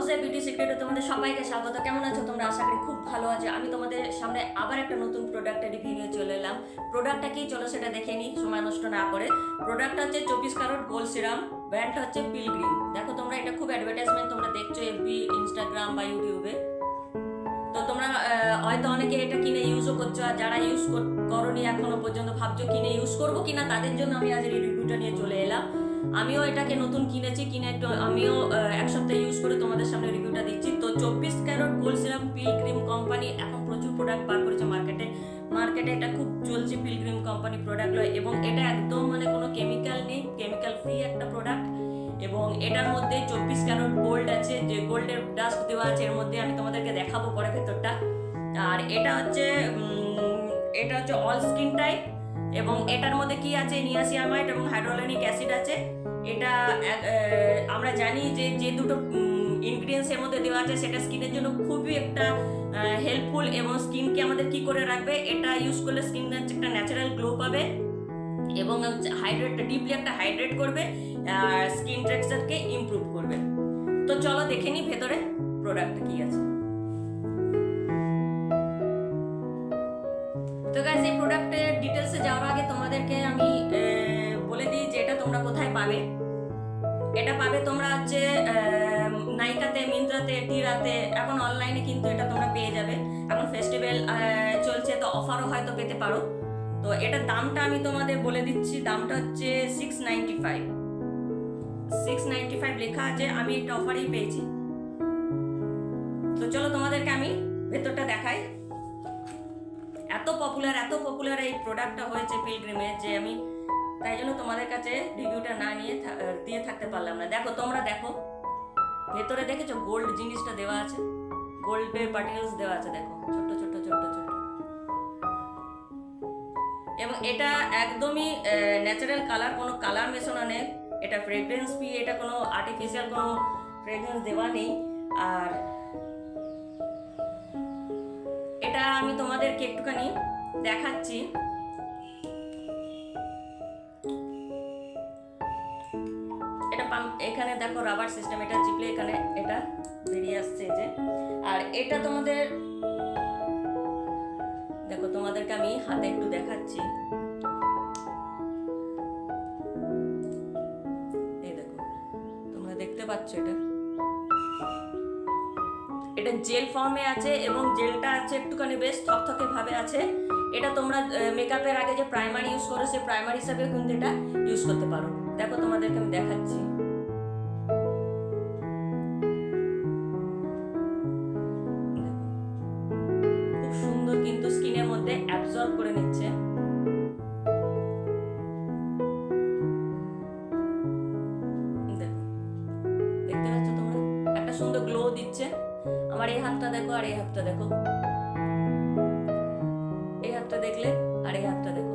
হাউসে বিউটি সিক্রেটে তোমাদের সবাইকে স্বাগত। কেমন আছো তোমরা? আশা করি খুব ভালো আছো। আমি তোমাদের সামনে আবার একটা নতুন প্রোডাক্টের রিভিউ নিয়ে চলে এলাম। প্রোডাক্টটা কি? চলো সেটা দেখে নিই, সময় নষ্ট না করে। প্রোডাক্টটা হচ্ছে চব্বিশ কারোট গোল্ড সিরাম ব্র্যান্ডটা হচ্ছে পিলগ্রিম দেখো তোমরা, এটা খুব অ্যাডভার্টাইজমেন্ট তোমরা দেখছ এফবি ইনস্টাগ্রাম বা ইউটিউবে তো তোমরা হয়তো অনেকে এটা কিনে ইউজও করছ, আর যারা ইউজ করনি এখনও পর্যন্ত ভাবছ কিনে ইউজ করব কিনা, তাদের জন্য আমি আজ রিভিউটা নিয়ে চলে এলাম। আমিও এটাকে নতুন কিনেছি, কিনে একটু, আমিও এক সপ্তাহ ইউজ করে তোমাদের চব্বিশ carat gold serum peel cream company এখন প্রচুর প্রোডাক্ট বার করেছে মার্কেটে মার্কেটে এটা খুব চলছে পিল ক্রিম কোম্পানি প্রোডাক্ট এবং এটা একদম মানে কোনো কেমিক্যাল নেই কেমিক্যাল ফ্রি একটা প্রোডাক্ট এবং এটার মধ্যে চব্বিশ ক্যারট গোল্ড আছে, যে গোল্ডের ডাস্ট দেওয়া আছে, এর মধ্যে আমি তোমাদেরকে দেখাবো পরে ভেতরটা। আর এটা হচ্ছে এটা হচ্ছে অল স্কিন টাইপ এবং এটার মধ্যে কি আছে নিয়াসিয়ামাইড এবং হাইড্রোলেনিক অ্যাসিড আছে। এটা আমরা জানি যে যে দুটো ইনগ্রিডিয়েন্টস এর মধ্যে দেওয়া আছে, সেটা স্কিনের জন্য খুবই একটা হেল্পফুল এবং স্কিনকে আমাদের কি করে রাখবে? এটা ইউজ করলে স্কিন একটা ন্যাচারাল গ্লো পাবে এবং হাইড্রেট ডিপলি একটা হাইড্রেট করবে, আর স্কিন টেক্সচারকে ইমপ্রুভ করবে। তো চলো দেখে নিই ভেতরে প্রোডাক্টটা কি আছে। তো গাইজ এই প্রোডাক্টের ডিটেলসে যাওয়ার আগে তোমাদেরকে আমি বলে দিই যে এটা তোমরা কোথায় পাবে। এটা পাবে তোমরা হচ্ছে নাইকাতে মিন্ত্রাতে, টিরাতে এখন অনলাইনে কিন্তু এটা তোমরা পেয়ে যাবে। এখন ফেস্টিভ্যাল চলছে, তো অফারও হয়তো পেতে পারো। তো এটার দামটা আমি তোমাদের বলে দিচ্ছি, দামটা হচ্ছে six ninety five six ninety five লেখা আছে, আমি একটা অফারেই পেয়েছি। তো চলো তোমাদেরকে আমি ভেতরটা দেখাই। এত পপুলার এত পপুলার এই প্রোডাক্টটা হয়েছে পিলগ্রিমে যে আমি তাই জন্য তোমাদের কাছে রিভিউটা না নিয়ে দিয়ে থাকতে পারলাম না। দেখো, তোমরা দেখো। ভেতরে দেখেছ? গোল্ড জিনিসটা দেওয়া আছে। গোল্ডের পার্টিকেলস দেওয়া আছে, দেখো। ছোট ছোট ছোট ছোট এবং এটা একদমই ন্যাচারাল কালার কোনো কালার মেশানো নেই। এটা ফ্রেগ্রেন্স ফ্রি এটা কোনো আর্টিফিশিয়াল কোনো ফ্রেগ্রেন্স দেওয়া নেই। আর এটা আমি তোমাদেরকে একটুখানি দেখাচ্ছি। দেখো রাবার সিস্টেম এটা চিপলে এখানে এটা বেরিয়ে আসছে যে। আর এটা তোমাদের, দেখো তোমাদেরকে আমি হাতে একটু দেখাচ্ছি। এই দেখো, তোমরা দেখতে পাচ্ছ এটা? এটা জেল ফর্মে আছে এবং জেলটা আছে একটুখানি বেশ থকথকে ভাবে আছে। এটা তোমরা মেকআপের আগে যে প্রাইমারি ইউজ করো, সেই প্রাইমারি হিসাবে কিন্তু এটা ইউজ করতে পারো। দেখো তোমাদেরকে আমি দেখাচ্ছি। সুন্দর গ্লো দিচ্ছে। আমার এই হাতটা দেখো আর এই হাতটা দেখো। এই হাতটা দেখলে আর এই হাতটা দেখো।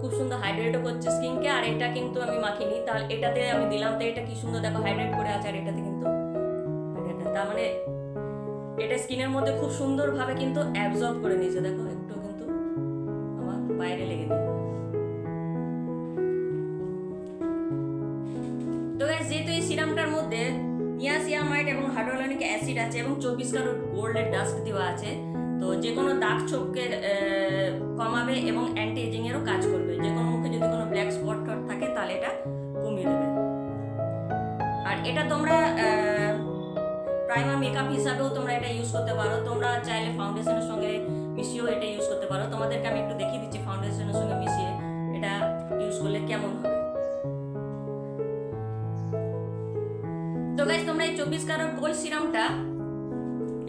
খুব সুন্দর হাইড্রেটও করছে স্কিনকে আর এটা কিন্তু আমি মাখিনি। তাহলে এটাতে আমি দিলাম, তো এটা কি সুন্দর দেখো হাইড্রেট করে আছে আর এটাতে কিন্তু। তার মানে এটা স্কিনের মধ্যে খুব সুন্দরভাবে কিন্তু অ্যাবজর্ব করে নিয়েছে। দেখো, একটু কিন্তু আমার বাইরে লেগে নেই যেহেতু এই সিরামটার মধ্যে নিয়াসিয়ামাইড এবং হাইড্রোলানিক অ্যাসিড আছে এবং চব্বিশ কারোট গোল্ডের ডাস্ট দেওয়া আছে। তো যে কোনো দাগ ছোপকে কমাবে এবং অ্যান্টি এজিং এরও কাজ করবে। যে কোনো মুখে যদি কোনো ব্ল্যাক স্পট টট থাকে, তাহলে এটা কমিয়ে দেবে। আর এটা তোমরা প্রাইমার মেকআপ হিসাবেও তোমরা এটা ইউজ করতে পারো। তোমরা চাইলে ফাউন্ডেশনের সঙ্গে মিশিয়েও এটা ইউজ করতে পারো। তোমাদেরকে আমি একটু দেখিয়ে দিচ্ছি ফাউন্ডেশনের সঙ্গে মিশিয়ে। এটা ইউজ করলে কেমন হবে চব্বিশ কারোর গোল্ড সিরামটা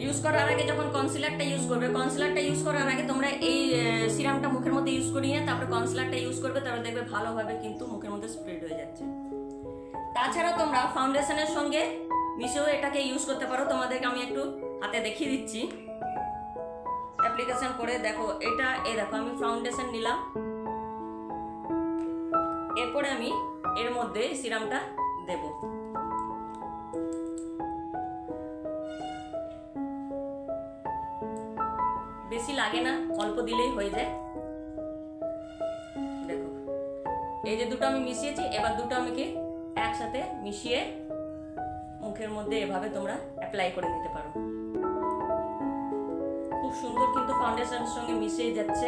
ইউজ করার আগে যখন কনসিলারটা ইউজ করবে কনসিলারটা ইউজ করার আগে তোমরা এই সিরামটা মুখের মধ্যে ইউজ করিয়ে তারপরে কনসিলারটা ইউজ করবে, তারপরে দেখবে ভালোভাবে কিন্তু মুখের মধ্যে স্প্রেড হয়ে যাচ্ছে। তাছাড়া তোমরা ফাউন্ডেশনের সঙ্গে মিশেও এটাকে ইউজ করতে পারো, তোমাদেরকে আমি একটু হাতে দেখিয়ে দিচ্ছি। অ্যাপ্লিকেশন করে দেখো, এটা, এই দেখো, আমি ফাউন্ডেশন নিলাম। এরপরে আমি এর মধ্যে সিরামটা দেবো। বেশি লাগে না, অল্প দিলেই হয়ে যায়। দেখো, এই যে দুটো আমি মিশিয়েছি, এবার দুটো আমি কি একসাথে মিশিয়ে মুখের মধ্যে এভাবে তোমরা অ্যাপ্লাই করে নিতে পারো। খুব সুন্দর কিন্তু ফাউন্ডেশনের সঙ্গে মিশে যাচ্ছে।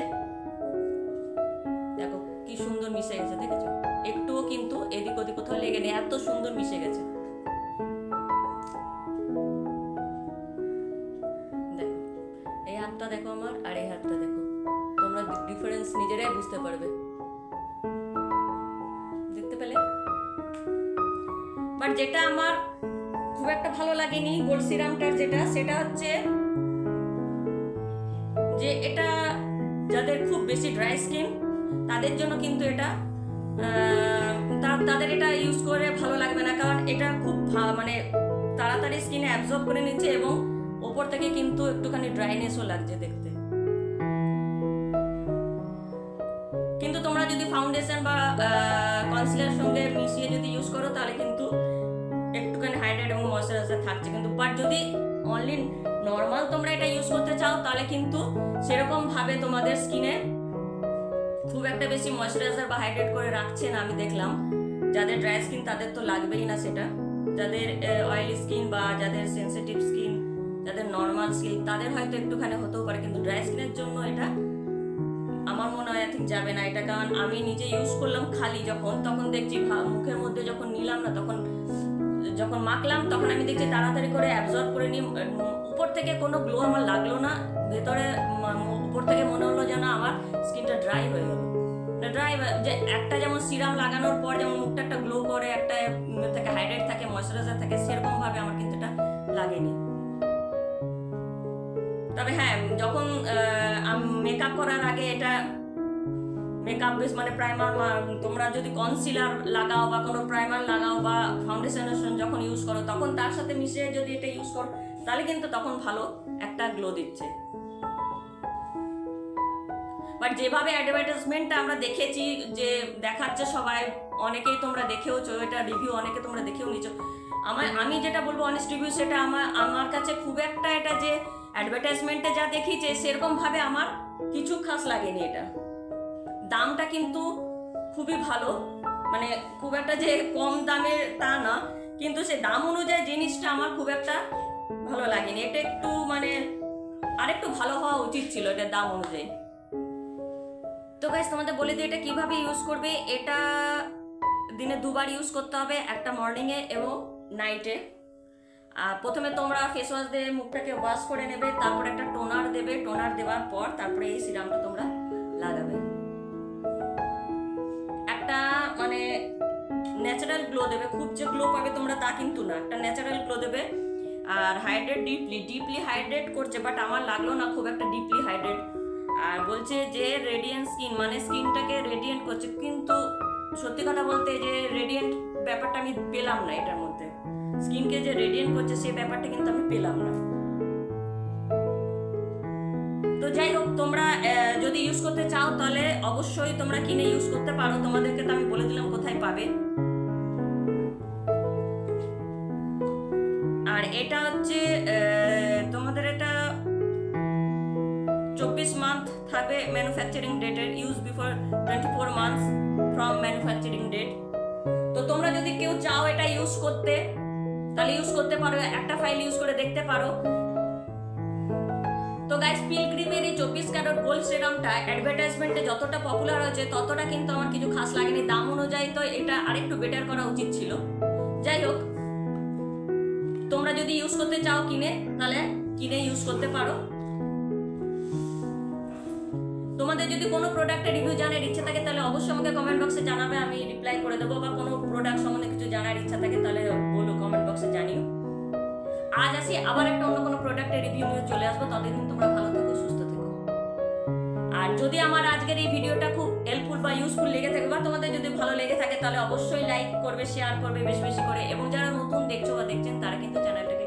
দেখো, কি সুন্দর মিশে গেছে, দেখেছ? একটুও কিন্তু এদিক ওদিক কোথাও লেগে নেই, এত সুন্দর মিশে গেছে। ডিফারেন্স নিজেরাই বুঝতে পারবে। দেখতে পেলে? বাট যেটা আমার খুব একটা ভালো লাগেনি গোল্ড সিরামটার যেটা, সেটা হচ্ছে যে এটা যাদের খুব বেশি ড্রাই স্কিন তাদের জন্য কিন্তু এটা তাদের এটা ইউজ করে ভালো লাগবে না। কারণ এটা খুব মানে তাড়াতাড়ি স্কিনে অ্যাবজর্ব করে নিচ্ছে এবং ওপর থেকে কিন্তু একটুখানি ড্রাইনেসও লাগছে দেখতে। যদি ফাউন্ডেশন বা কনসিলার সঙ্গে মিশিয়ে যদি ইউজ করো, তাহলে কিন্তু একটুখানি হাইড্রেট এবং ময়শ্চারাইজার থাকছে কিন্তু। বাট যদি অনলি নর্মাল তোমরা এটা ইউজ করতে চাও, তাহলে কিন্তু সেরকম ভাবে তোমাদের স্কিনে খুব একটা বেশি ময়শ্চারাইজার বা হাইড্রেট করে রাখছে না, আমি দেখলাম। যাদের ড্রাই স্কিন তাদের তো লাগবেই না সেটা। যাদের অয়েলি স্কিন বা যাদের সেন্সিটিভ স্কিন যাদের নর্মাল স্কিন তাদের হয়তো একটুখানি হতেও পারে, কিন্তু ড্রাই স্কিনের জন্য এটা ঠিক যাবে না এটা, কারণ আমি নিজে ইউজ করলাম খালি যখন, তখন দেখছি মুখের মধ্যে যখন নিলাম না, তখন, যখন মাখলাম, তখন আমি দেখছি তাড়াতাড়ি করে অ্যাবজর্ব করে নিই উপর থেকে কোনো গ্লো আমার লাগল না, ভেতরে উপর থেকে মনে হলো যেন আমার স্কিনটা ড্রাই হয়ে গেল। ড্রাই যে একটা যেমন সিরাম লাগানোর পর যেমন মুখটা একটা গ্লো করে, একটা থাকে হাইড্রেট থাকে ময়শ্চারাইজার থাকে, সেরকম ভাবে আমার কিন্তু এটা লাগেনি। তবে হ্যাঁ যখন মেকআপ করার আগে এটা মেকআপ বেস মানে প্রাইমার তোমরা যদি কনসিলার লাগাও বা কোনো প্রাইমার লাগাও বা ফাউন্ডেশন যখন ইউজ করো, তখন তার সাথে মিশিয়ে যদি এটা ইউজ করো, তাহলে কিন্তু তখন ভালো একটা গ্লো দিচ্ছে। বাট যেভাবে অ্যাডভার্টাইজমেন্টটা আমরা দেখেছি যে দেখাচ্ছে সবাই, অনেকেই তোমরা দেখেওছো, এটা রিভিউ অনেকে তোমরা দেখেও নিছো আমার, আমি যেটা বলব অনেস্ট রিভিউ সেটা আমার আমার কাছে খুব একটা এটা যে অ্যাডভার্টাইজমেন্টে যা দেখিয়েছে সেরকম ভাবে আমার কিছু খাস লাগেনি এটা। দামটা কিন্তু খুবই ভালো। মানে খুব একটা যে কম দামের তা না, কিন্তু সে দাম অনুযায়ী জিনিসটা আমার খুব একটা ভালো লাগেনি। এটা একটু মানে আরেকটু ভালো হওয়া উচিত ছিল এটা দাম অনুযায়ী। তো গাইস তোমাদের বলে দিই, এটা কীভাবে ইউজ করবে? এটা দিনে দুবার ইউজ করতে হবে, একটা মর্নিংয়ে এবং নাইটে আর প্রথমে তোমরা ফেস ওয়াশ দিয়ে মুখটাকে ওয়াশ করে নেবে, তারপর একটা টোনার দেবে। টোনার দেওয়ার পর তারপরে এই সিরামটা তোমরা লাগাবে। গ্লো দেবে, খুব যে গ্লো পাবে তোমরা তা কিন্তু না। একটা ন্যাচারাল গ্লো দেবে। আর হাইড্রেট ডিপলি ডিপলি হাইড্রেট করছে বাট আমার লাগল না খুব একটা ডিপলি হাইড্রেট আর বলছে যে রেডিয়েন্ট স্কিন মানে স্কিনটাকে রেডিয়েন্ট করছে। কিন্তু সত্যি কথা বলতে যে রেডিয়েন্ট ব্যাপারটা আমি পেলাম না এটার মধ্যে। স্কিনকে যে রেডিয়েন্ট করছে সেই ব্যাপারটা কিন্তু আমি পেলাম না। তো যাই হোক, তোমরা যদি ইউজ করতে চাও তাহলে অবশ্যই তোমরা কিনে ইউজ করতে পারো। তোমাদেরকে তো আমি বলে দিলাম কোথায় পাবে। হচ্ছে তোমাদের এটা চব্বিশ মান্থ থাকবে ম্যানুফ্যাকচারিং ডেটের use before twenty four months from manufacturing date তো তোমরা যদি কেউ চাও এটা ইউজ করতে, তাহলে ইউজ করতে পারো, একটা ফাইল ইউজ করে দেখতে পারো। তো গাইস পিলগ্রিমের এই চব্বিশ ক্যারট গোল্ড সিরামটা অ্যাডভার্টাইজমেন্টে যতটা পপুলার হয়েছে, ততটা কিন্তু আমার কিছু খাস লাগেনি। দাম অনুযায়ী তো এটা আরেকটু বেটার করা উচিত ছিল। যাই হোক যদি ইউজ করতে চাও কিনে, তাহলে কিনে ইউজ করতে পারো। তোমাদের যদি কোনো প্রোডাক্টের রিভিউ জানার ইচ্ছা থাকে, তাহলে অবশ্যই আমাকে কমেন্ট বক্সে জানাবে, আমি রিপ্লাই করে দেবো, বা কোনো প্রোডাক্ট সম্বন্ধে কিছু জানার ইচ্ছা থাকে, তাহলে বলো কমেন্ট বক্সে জানিও। আজ আসি, আবার একটা অন্য কোনো প্রোডাক্টের রিভিউ নিয়ে চলে আসব, ততদিন তোমরা ভালো আর যদি আমার আজকের এই ভিডিওটা খুব হেল্পফুল বা ইউজফুল লেগে থাকে বা তোমাদের যদি ভালো লেগে থাকে, তাহলে অবশ্যই লাইক করবে শেয়ার করবে বেশি বেশি করে। এবং যারা নতুন দেখছ বা দেখছেন, তারা কিন্তু চ্যানেলটাকে